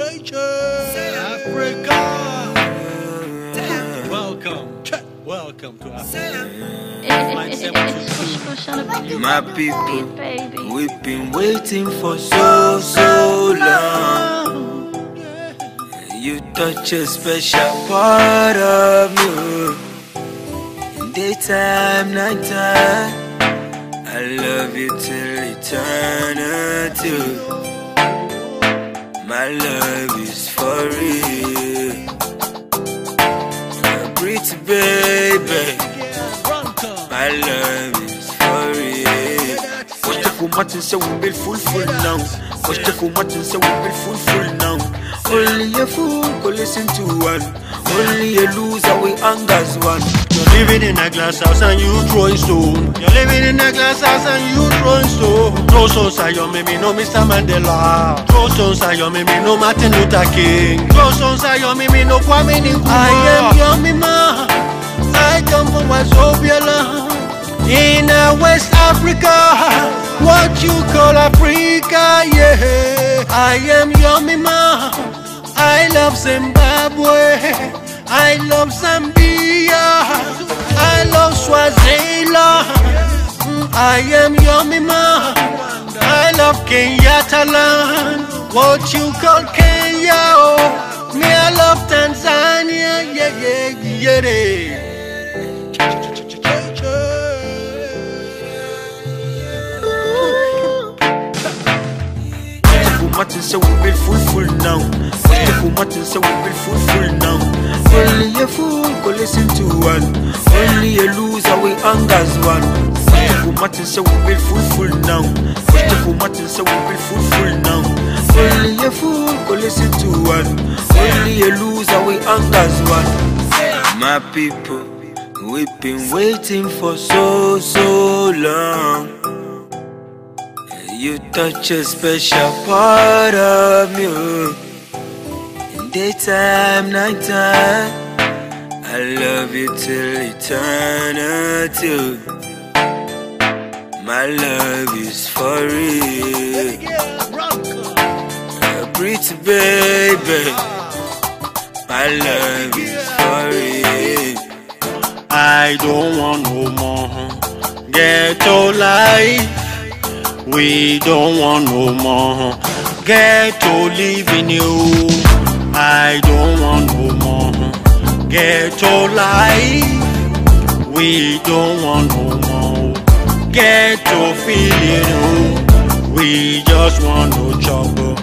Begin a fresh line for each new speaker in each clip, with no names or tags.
Africa. Welcome. Welcome to Africa.
My people, we've been waiting for so, so long. You touch a special part of me. In daytime, nighttime, I love you till eternity. My love is for real. My pretty baby. My love is for real. Watch the format and say we build full full now. Watch the format and say we build full full now. Only a fool go listen to one. Only a loser we angers one.
You're living in a glass house and you throwing stone. You're living in a glass house and you throwing stone. Throw stones at your mimi, no Mr. Mandela. Throw stones at your mimi, no Martin Luther King. Throw stones at your mimi, no Kwame Nkrumah. I am your mima. I come from Wazobia land. In West Africa, what you call Africa, yeah. I am your mima. I love Zimbabwe. I love Zambia. I love Swaziland. Mm, I am your mima. I love Kenyatta land. What you call Kenya? Oh, me I love Tanzania. Yeah, yeah, yeah.
format and say we build full full now. Watch the format and say full full now. Only a fool go listen to one. Only a loser we angers one. Watch the format and say we build full full now. Watch the format and say we build full full now. Only a fool go listen to one. Only a loser we angers one. My people, we've been waiting for so so long. You touch a special part of me. Daytime, nighttime, I love you till eternity. My love is for real. A pretty baby. My love is for real.
I don't want no more ghetto life. We don't want no more ghetto living you. Ghetto life. We don't want no more ghetto feeling. Oh. We just want no trouble.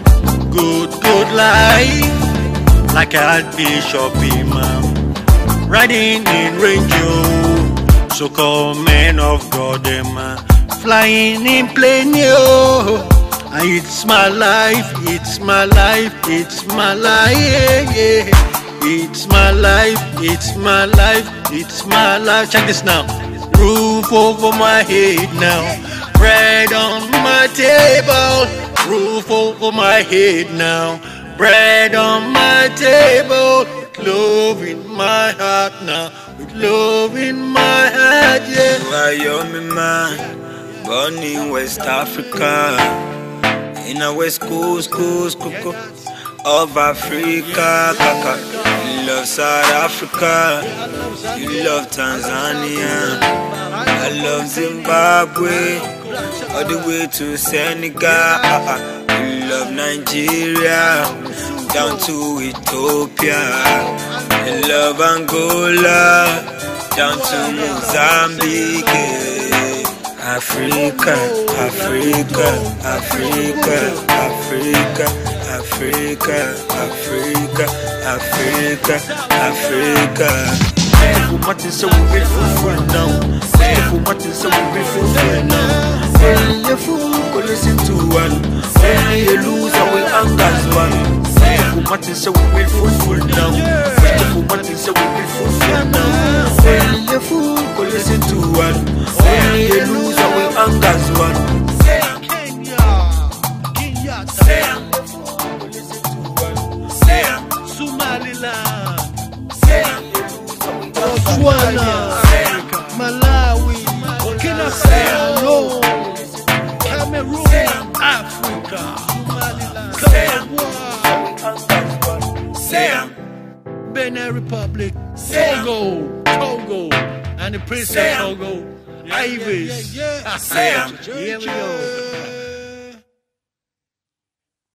Good, good life. Like a bishop imam. Riding in ranger. So call men of God, them. Flying in plane. And It's my life, it's my life, it's my life, yeah, yeah. It's my life, it's my life, it's my life. Check this now. Roof over my head now. Bread on my table. Roof over my head now. Bread on my table. Love in my heart now. With love in my heart, yeah.
Wyoming man, born in West Africa, in a West Coast, coast, coast, of Africa. You love South Africa, you love Tanzania, I love Zimbabwe, all the way to Senegal. You love Nigeria, down to Ethiopia. You love Angola, down to Mozambique. Africa, Africa, Africa, Africa, Africa, Africa, Africa, Africa. Format and say we build full full now. Format and say we build full full now. Only a fool go listen to one. Only a loser we angers one. Format and say we build full full now.
Somaliland, Botswana, Malawi, Burkina Faso, Cameroon, Africa, Cote Benin Republic. Togo, Togo, and the Prince of. Togo, Ivis.
Say am.
Here we go.